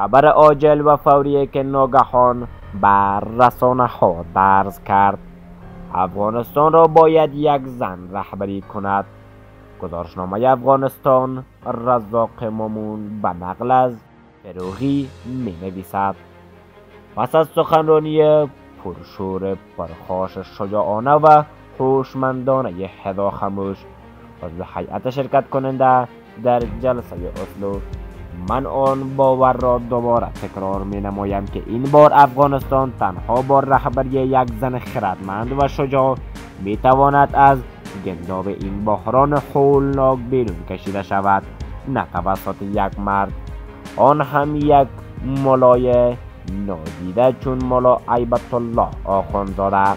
خبر عاجل و فوری که ناگهان بر رسانه ها درز کرد. افغانستان را باید یک زن رهبری کند. گزارشنامه افغانستان رزاق مامون به نقل از فروغی می نویسد پس از سخنرانی پرشور پرخاش شجاعانه و هوشمندانه حدا خموش عضو هیئت شرکت کننده در جلسه اسلو من آن باور را دوباره تکرار می نمایم که این بار افغانستان تنها با رهبری یک زن خردمند و شجاع می تواند از گنداب این بحران خولناک بیرون کشیده شود نه توسط یک مرد. آن هم یک ملای نادیده چون ملا عیبت الله آخوندزاده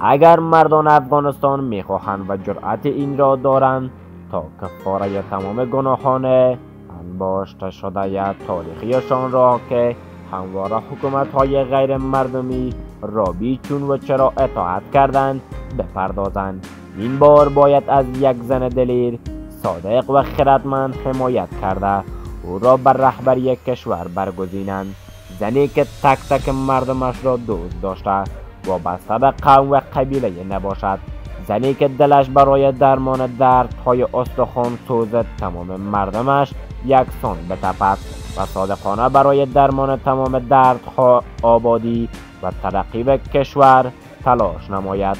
اگر مردان افغانستان می‌خواهند و جرأت این را دارند تا کفاره تمام گناهان انباشته شده تاریخیشان را که همواره حکومت های غیر مردمی رابی چون و چرا اطاعت کردند بپردازند. این بار باید از یک زن دلیر صادق و خردمند حمایت کرده او را بر رهبری کشور برگزینند. زنی که تک تک مردمش را دوست داشته وابسته به قوم و قبیله نباشد. زنی که دلش برای درمان دردهای استخوان سوز تمام مردمش یکسان بتپد و صادقانه برای درمان تمام دردها آبادی و ترقی کشور تلاش نماید.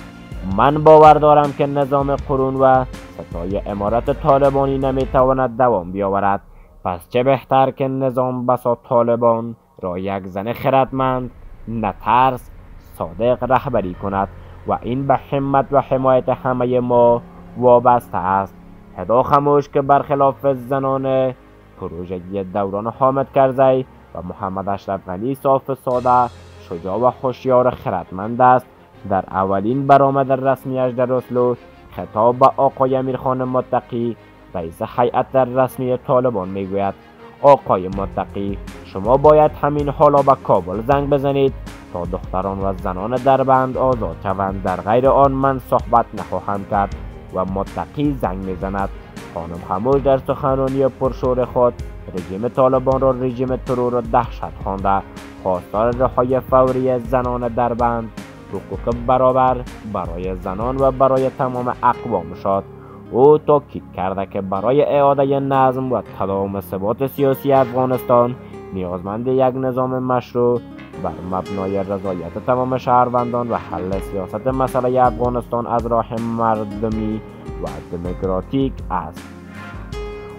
من باور دارم که نظام قرون و ستای امارت طالبانی نمی‌تواند دوام بیاورد. پس چه بهتر که نظام بسا طالبان را یک زن خردمند نترس صادق رهبری کند. و این به همت و حمایت همه ما وابسته است. هدا خموش که برخلاف زنان پروژه دوران حامد کرزی و محمد اشرف غنی صاف ساده شجاع و خوشیار خردمند است. در اولین برآمد رسمیش در اسلو خطاب به آقای امیرخان متقی رئیس هیئت رسمی طالبان می‌گوید آقای متقی شما باید همین حالا به کابل زنگ بزنید تا دختران و زنان دربند آزاد شوند. در غیر آن من صحبت نخواهم کرد و متقی زنگ می‌زند. خانم خموش در سخنرانی پرشور خود رژیم طالبان را رژیم ترور و دهشت خوانده. خواستار رهای فوری زنان دربند حقوق برابر برای زنان و برای تمام اقوام شد او تاکید کرده که برای اعاده نظم و تداوم ثبات سیاسی افغانستان نیازمند یک نظام مشروع بر مبنای رضایت تمام شهروندان و حل سیاست مسئله افغانستان از راه مردمی و دموکراتیک است.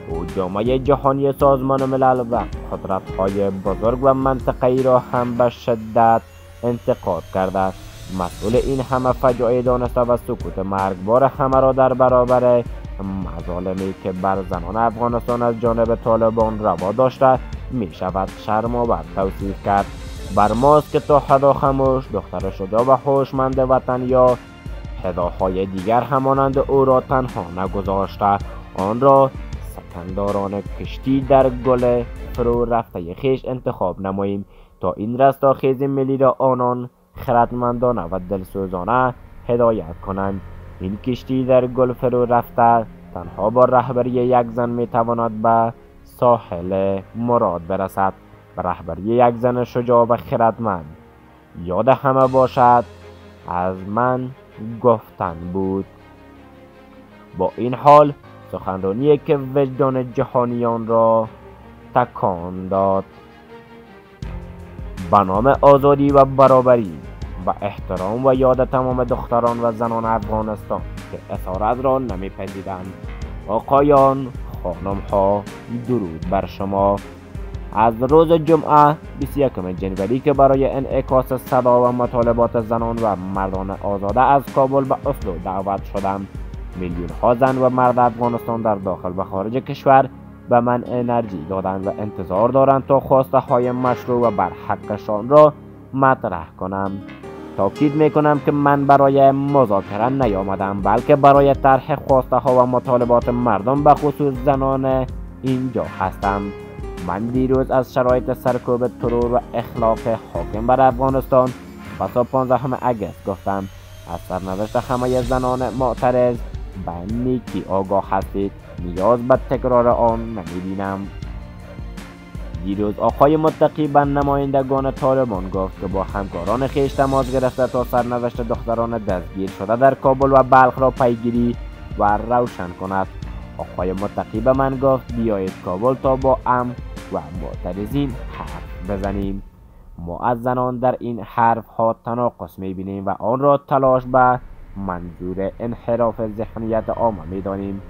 او جامعه جهانی سازمان ملل و قدرت های بزرگ و منطقه‌ای را هم به شدت انتقاد کرده مسئول این همه فجایع دانسته و سکوت مرگبار همه را در برابر مظالمی که بر زنان افغانستان از جانب طالبان روا داشته می شود شرمآور توصیف کرد. بر ماست که تا حدا خموش دختر شجاع و هوشمند وطن یا هداهای دیگر همانند او را تنها نگذاشته آن را سکنداران کشتی در گل فرو رفته خیش انتخاب نماییم. تا این رستاخیز ملی را آنان خردمندانه و دلسوزانه هدایت کنند. این کشتی در گل فرو رفته تنها با رهبری یک زن می‌تواند به ساحل مراد برسد. به رهبری یک زن شجاع و خردمند. یاد همه باشد از من گفتن بود. با این حال سخنرانی که وجدان جهانیان را تکان داد. به نام آزادی و برابری و احترام و یاد تمام دختران و زنان افغانستان که اسارت را نمیپذیرند. آقایان خانم ها درود بر شما. از روز جمعه 21 جنوری که برای انعکاس صدا و مطالبات زنان و مردان آزاده از کابل به اصلو دعوت شدم میلیون ها زن و مرد افغانستان در داخل و خارج کشور به من انرژی دادند و انتظار دارند تا خواسته های مشروع و بر حقشان را مطرح کنم. تاکید می کنم که من برای مذاکره نیامدم بلکه برای طرح خواسته ها و مطالبات مردم به خصوص زنان اینجا هستم. من دیروز از شرایط سرکوب ترور و اخلاق حاکم بر افغانستان بسا 15 اگست گفتم از سرنوشت همه زنان معترض به نیکی آگاه هستید نیاز به تکرار آن نمی‌بینم. دیروز آقای متقی به نمایندگان طالبان گفت که با همکاران خیش تماس گرفته تا سرنوشت دختران دستگیر شده در کابل و بلخ را پیگیری و روشن کند. آقای متقی به من گفت بیایید کابل تا با ام و معترضین حرف بزنیم. ما از زنان در این حرف ها تناقص می بینیم و آن را تلاش به منظور انحراف ذهنیت عامه می دانیم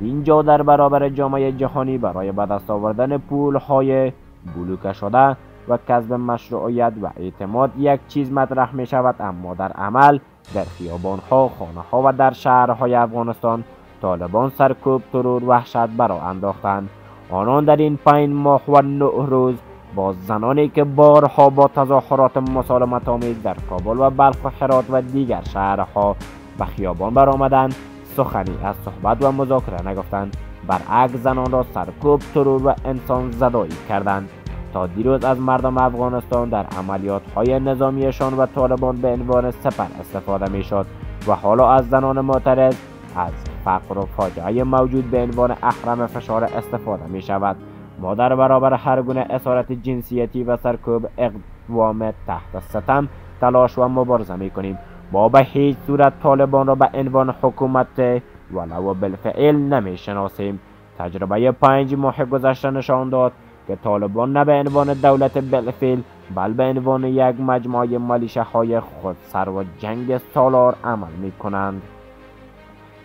اینجا در برابر جامعه جهانی برای به دست آوردن پول های بلوکه شده و کسب مشروعیت و اعتماد یک چیز مطرح می شود اما در عمل در خیابان ها خانه ها و در شهرهای افغانستان طالبان سرکوب ترور وحشت برا انداختند. آنان در این پنج ماه و نه روز با زنانی که بارها با تظاهرات مسالمت آمیز در کابل و بلخ و حرات و دیگر شهرها به خیابان برآمدند سخنی از صحبت و مذاکره نگفتند. برعکس زنان را سرکوب ترور و انسان زدایی کردند. تا دیروز از مردم افغانستان در عملیات های نظامیشان و طالبان به عنوان سپر استفاده می شد و حالا از زنان معترض از فقر و فاجعه موجود به عنوان احرم فشار استفاده می شود ما در برابر هر گونه اسارت جنسیتی و سرکوب اقوام تحت ستم تلاش و مبارزه می کنیم ما به هیچ صورت طالبان را به عنوان حکومت ولو بالفعل نمی شناسیم تجربه پنج ماه گذشته نشان داد که طالبان نه به عنوان دولت بالفعل بل به عنوان یک مجموعه ملیشه های خودسر و جنگ سالار عمل می کنند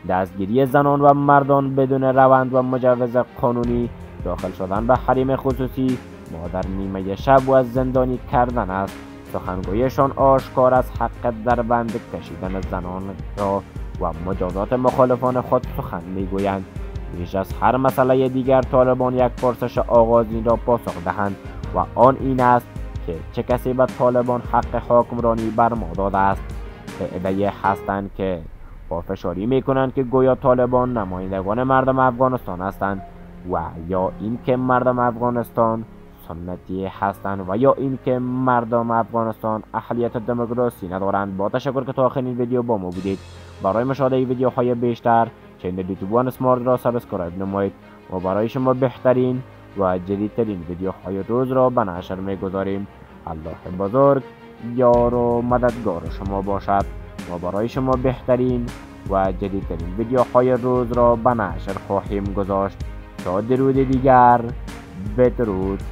دستگیری زنان و مردان بدون روند و مجوز قانونی داخل شدن به حریم خصوصی ما در نیمه شب و از زندانی کردن است. سخنگویشان آشکار از حق در بند کشیدن زنان را و مجازات مخالفان خود سخن می‌گویند. بیش از هر مسئله دیگر طالبان یک پرسش آغازین را پاسخ دهند و آن این است که چه کسی به طالبان حق حکمرانی بر ما داده است. عده هستند که پافشاری می‌کنند که گویا طالبان نمایندگان مردم افغانستان هستند و یا اینکه مردم افغانستان سنتی هستند و یا اینکه مردم افغانستان اهلیت دموکراسی ندارند. با تشکر که تا آخرین ویدیو با ما بودید. برای مشاهده ویدیوهای بیشتر channel یوتیوب سمارت را subscribe نمایید و برای شما بهترین و جدیدترین ویدیوهای روز را به نشر می‌گذاریم. الله بزرگ یار و مددگار شما باشد. و برای شما بهترین و جدیدترین ویدیوهای روز را به نشر خواهیم گذاشت. تا درود دیگر بدرود.